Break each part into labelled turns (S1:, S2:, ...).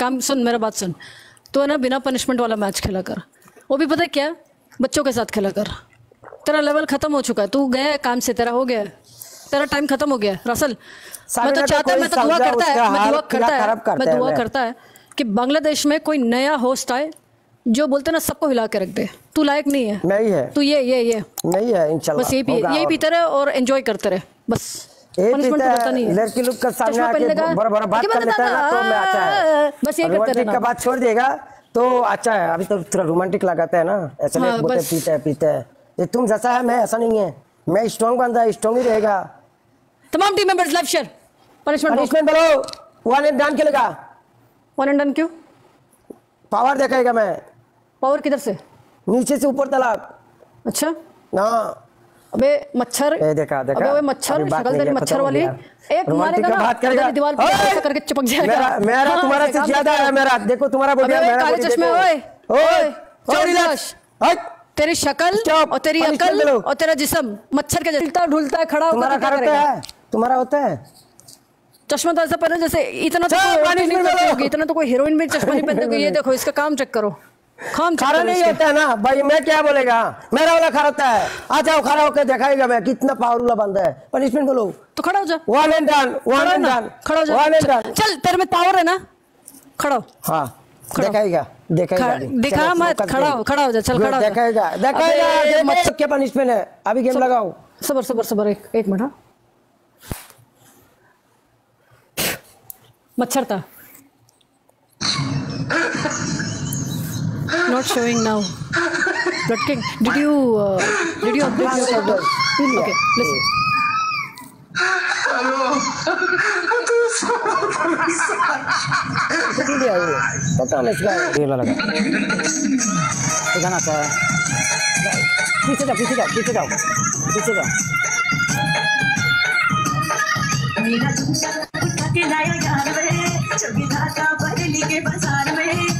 S1: काम सुन मेरा बात सुन। तो है ना बिना पनिशमेंट वाला मैच खेला कर। वो भी पता है क्या? बच्चों के साथ खेला कर। तेरा लेवल खत्म हो चुका है। तू गया काम से तेरा हो गया तेरा टाइम खत्म हो गया रसल मैं तो चाहता है मैं तो दुआ करता है मैं दुआ करता है मैं दुआ करता है कि बांग्लादेश में कोई नया होस्ट आए जो बोलते ना सबको हिला के रख दे। तू लायक नहीं है।
S2: नहीं है
S1: तू ये ये ये।
S2: नहीं है इंशाल्लाह
S1: बस यही पी
S2: होगा
S1: यही पीते रहे और एंजॉय करते रहे। बस।
S2: पीता
S1: तो नहीं
S2: है। लड़की लोग का सामने आके बड़ा बड़ा बात कर लेता है तो मैं अच्छा है।
S1: बस ये करते रहना।
S2: का बात छोड़ देगा तो अच्छा है अभी तो थोड़ा रोमांटिक लगाता है ना। ऐसा
S1: हाँ,
S2: बोलते। पीता है पीता है। ये तुम जैसा है मैं ऐसा नहीं है। मैं स्ट्रॉन्ग बंदा स्ट्रॉन्ग ही रहेगा।
S1: तमाम team members left share punishment
S2: punishment बोलो वन एंड डन खेलेगा।
S1: वन एंड डन क्यों?
S2: पावर देखाएगा मैं।
S1: पावर किधर से?
S2: नीचे से ऊपर तलाक
S1: अच्छा।
S2: ना
S1: अबे मच्छर
S2: ए, देखा, देखा।
S1: अबे मच्छर शक्ल तेरी मच्छर वाली। एक मारेगा ना
S2: बात करेगा।
S1: दीवार पे! ऐसा करके चिपक जाएगा।
S2: मेरा मेरा
S1: हाँ,
S2: तुम्हारा से ज़्यादा है मेरा। देखो तुम्हारा बॉडी मेरा
S1: काले चश्मे ओए!
S2: ओए! चोरी
S1: लाश।
S2: हट
S1: तेरी शक्ल और तेरी अकल और तेरा जिस्म मच्छर के ढुलता ढुलता है खड़ा होकर तो क्या करेगा?
S2: है? तुम्हारा होता है?
S1: चश्मा तो ऐसा पहना जैसे इतना तो इतना तो कोई हीरोइन भी चश्मा नहीं पहनती ये देखो इसका काम चेक करो।
S2: खारा नहीं। होता है ना? भाई मैं क्या बोलेगा? मेरा वाला खा होता है। आ जाओ खड़ा होकर दिखाएगा मैं कितना पावर वाला बंदा है। पनिशमेंट बोलो।
S1: तो खड़ा हो जा।
S2: One and done one and done
S1: खड़ा हो जा।
S2: वन एंड डन
S1: चल तेरे में पावर है ना? खड़ा हो।
S2: दिखाएगा दिखाएगा।
S1: दिखा मत, खड़ा हो, खड़ा हो जा, चल, खड़ा हो
S2: दिखाएगा दिखाएगा
S1: मत-
S2: मत। क्या पनिशमेंट है। अभी गेम लगाओ।
S1: सबर सबर सबर एक एक मिनट हाँ। मच्छर था। Not showing now blood king did you uh, did you update your server okay listen
S2: ये पता नहीं इसका ये लगा दिखाना था पीछे जाओ पीछे जाओ पीछे जाओ पीछे जाओ
S3: मेरा झुमका उठा के लाया यार वे चौकी धागा बरेली के बाज़ार में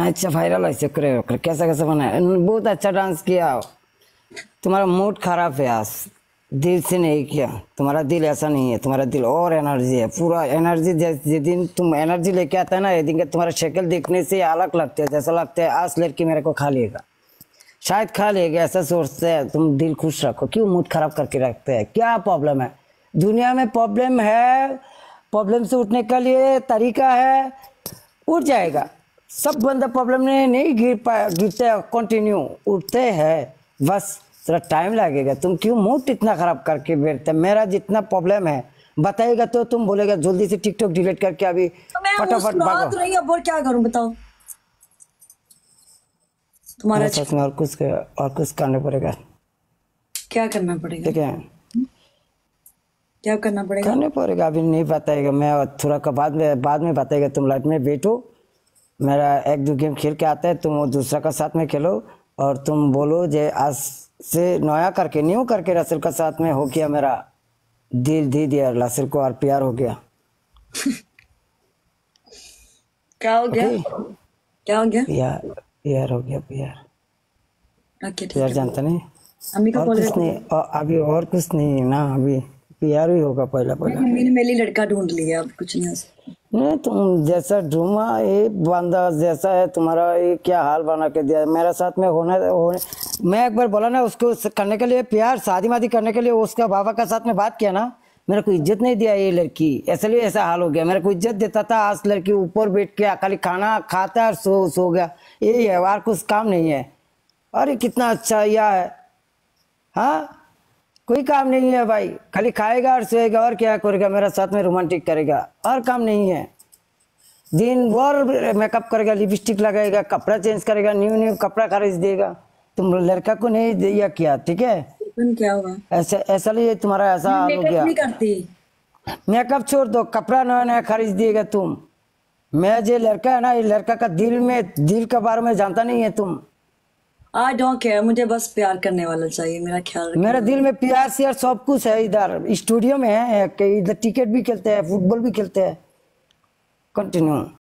S2: अच्छा वायरल ऐसे करे कैसा कैसा बना है? बहुत अच्छा डांस किया। तुम्हारा मूड खराब है आज। दिल से नहीं किया। तुम्हारा दिल ऐसा नहीं है। तुम्हारा दिल और एनर्जी है। पूरा एनर्जी जिस दिन तुम एनर्जी लेके आता है ना ये दिन का तुम्हारा शक्ल देखने से अलग लगता है। जैसा लगता है, आज लड़की मेरे को खा लेगा। शायद खा लेगा, ऐसा सोचते हैं। तुम दिल खुश रखो। क्यों मूड खराब करके रखते हैं? क्या प्रॉब्लम है? दुनिया में प्रॉब्लम है। प्रॉब्लम से उठने के लिए तरीका है, उठ जाएगा। सब बंदा प्रॉब्लम में नहीं गिर पाए गिरते कंटिन्यू उठते हैं। बस थोड़ा टाइम लगेगा। तुम क्यों मूड इतना खराब करके बैठते मेरा जितना प्रॉब्लम है बताएगा तो तुम बोलेगा जल्दी से टिकटॉक डिलीट करके अभी फटाफट
S4: मुस्कुरात
S2: भागो।
S4: रही अब और क्या करूँ बताओ? तुम्हारा
S2: साथ में और कुछ और कुछ करना पड़ेगा।
S4: क्या करना पड़ेगा?
S2: ठीक है।
S4: क्या करना पड़ेगा?
S2: करने पड़ेगा अभी नहीं बताएगा। मैं थोड़ा का बाद में बाद में बताएगा तुम लाइट में बैठो। मेरा एक दो गेम खेल के आता है तुम वो दूसरा का साथ में खेलो और तुम बोलो जे आज से नया करके न्यू करके रसिल का साथ में हो गया मेरा। दिल दे दिया रसल को और प्यार हो गया।
S4: क्या हो गया? क्या हो गया?
S2: प्यार प्यार हो गया प्यार। प्यार जानता नहीं?
S4: अम्मी को
S2: और कुछ नहीं और अभी और कुछ नहीं ना अभी। प्यार ही होगा पहला पहला।
S4: मम्मी ने मेरे लड़का ढूंढ लिया अब कुछ नहीं हो
S2: नहीं तुम जैसा ढूंढा ये बंदा जैसा है तुम्हारा ये क्या हाल बना के दिया मेरे साथ में होने होने मैं एक बार बोला ना उसको करने के लिए प्यार शादी वादी करने के लिए उसका बाबा का साथ में बात किया ना मेरे को इज़्ज़त नहीं दिया ये लड़की। इसलिए ऐसा हाल हो गया। मेरे को इज़्ज़त देता था आज लड़की ऊपर बैठ के खाली खाना खाता और सो सो गया। यही है और कुछ काम नहीं है। अरे कितना अच्छा यह है। हाँ? कोई काम नहीं है भाई। खाली खाएगा और सोएगा और क्या करेगा? मेरा साथ में रोमांटिक करेगा और काम नहीं है। दिन भर मेकअप करेगा लिपस्टिक लगाएगा कपड़ा चेंज करेगा न्यू न्यू कपड़ा खरीद देगा। तुम लड़का को नहीं दिया किया? ठीक है?
S4: क्या हुआ?
S2: ऐसे ऐसा लिए तुम्हारा ऐसा हाल हो गया। मेकअप छोड़ दो कपड़ा नया नया खरीद दिएगा तुम। मैं जो लड़का है ना ये लड़का का दिल में दिल के बारे में जानता नहीं है तुम।
S3: आई डोंट केयर मुझे बस प्यार करने वाला चाहिए, मेरा ख्याल
S2: मेरा दिल में प्यार से यार सब कुछ है इधर। स्टूडियो में है इधर क्रिकेट भी खेलते हैं, फुटबॉल भी खेलते हैं। कंटिन्यू